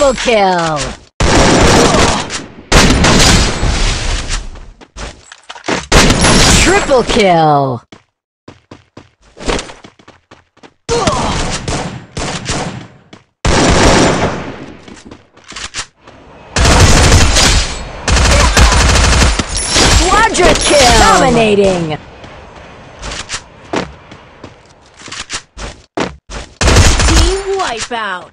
Double kill! Triple kill! Quadra kill! Dominating! Team Wipeout.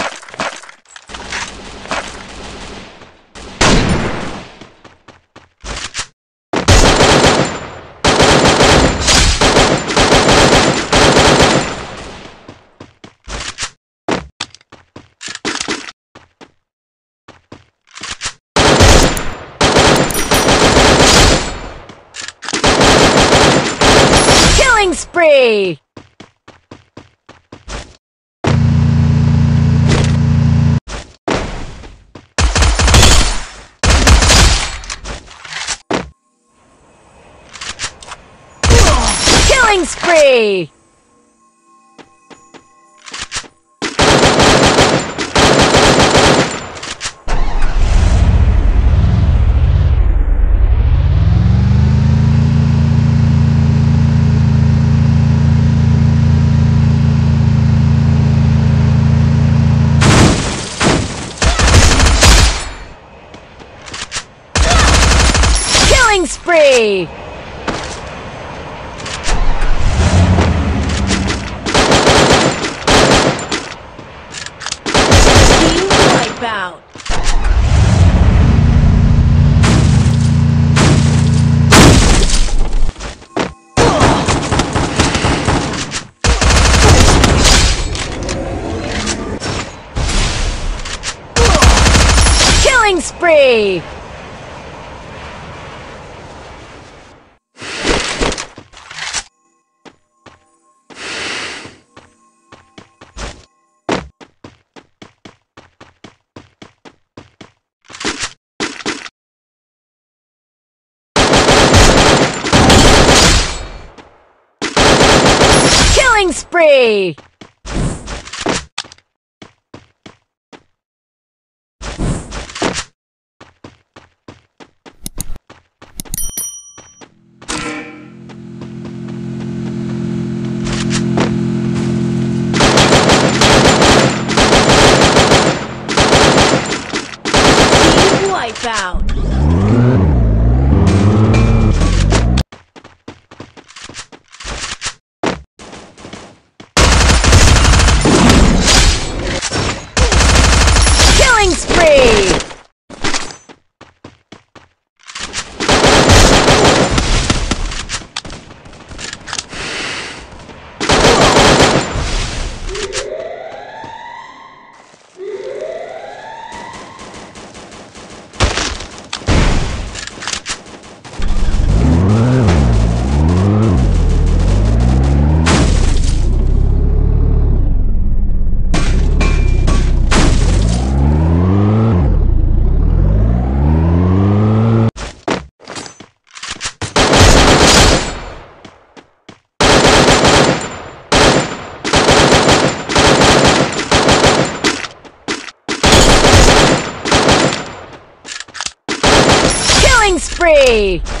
Killing spree! Killing spree! Killing spree! Killing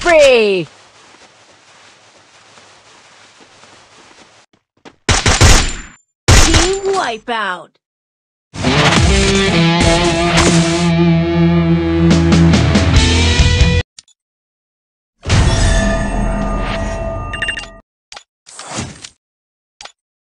Spree! Team wipeout.